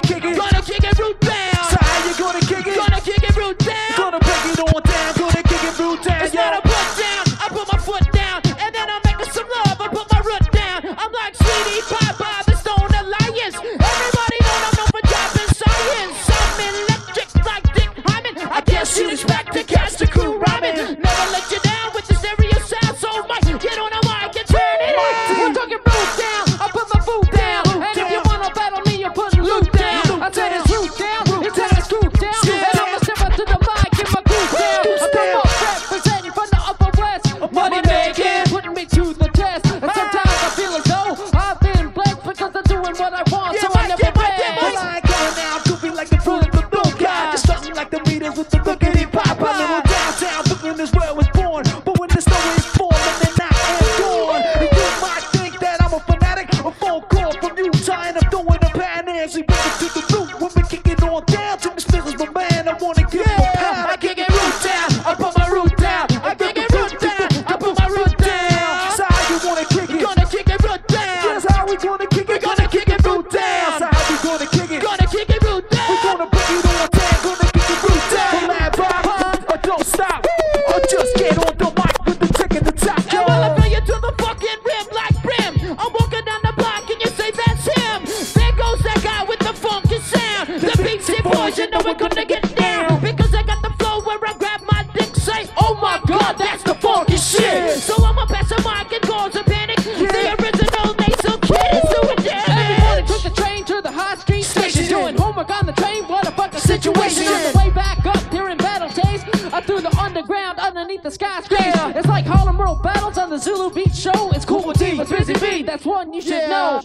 gonna kick it? Gonna kick it root down. So how you gonna kick it? Gonna kick it root down. Gonna break it on down. Gonna kick it root down. It's yeah. not a put down. I put my foot down and then I'm making some love. I put my root down. I'm like sweetie pie. biggity pop. A in downtown Brooklyn is where I was born. But when the snow is falling and I am gone, and you might think that I'm a fanatic, a phone call from Utah, and I'm throwing a pan as he went to the beats you know we're gonna get down. Because I got the flow where I grab my dick, say, oh my god, that's the funky shit. So I'ma pass a mic and cause a panic. The original nasal kid is doing Everybody damage. took the train to the high street station. Station. Doing homework on the train. What a fucking situation. Situation. On the way back up in battle days. I through the underground underneath the skyscraper. It's like Harlem World battles on the Zulu Beach show. It's cool with D. It's busy B. That's one you should know.